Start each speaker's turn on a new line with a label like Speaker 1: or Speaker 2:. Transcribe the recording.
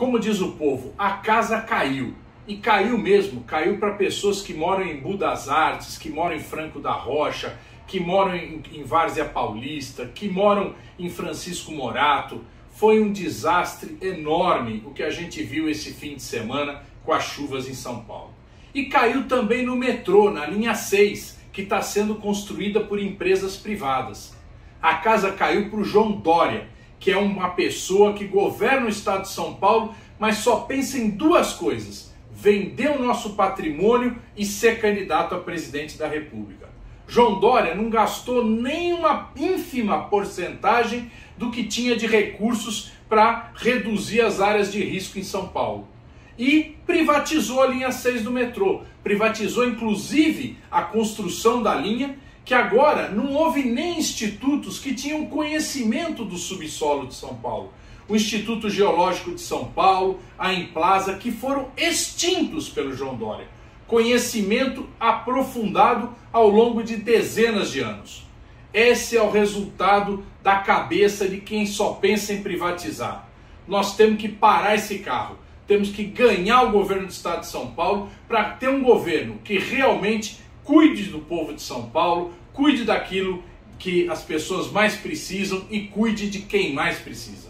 Speaker 1: como diz o povo, a casa caiu. E caiu mesmo, caiu para pessoas que moram em Budas Artes, que moram em Franco da Rocha, que moram em, em Várzea Paulista, que moram em Francisco Morato. Foi um desastre enorme o que a gente viu esse fim de semana com as chuvas em São Paulo. E caiu também no metrô, na linha 6, que está sendo construída por empresas privadas. A casa caiu para o João Dória, que é uma pessoa que governa o estado de São Paulo, mas só pensa em duas coisas: vender o nosso patrimônio e ser candidato a presidente da República. João Dória não gastou nem uma ínfima porcentagem do que tinha de recursos para reduzir as áreas de risco em São Paulo. E privatizou a linha 6 do metrô. Privatizou inclusive a construção da linha que agora não houve nem institutos que tinham conhecimento do subsolo de São Paulo. O Instituto Geológico de São Paulo, a Emplasa, que foram extintos pelo João Dória. Conhecimento aprofundado ao longo de dezenas de anos. Esse é o resultado da cabeça de quem só pensa em privatizar. Nós temos que parar esse carro. Temos que ganhar o governo do estado de São Paulo para ter um governo que realmente cuide do povo de São Paulo, cuide daquilo que as pessoas mais precisam e cuide de quem mais precisa.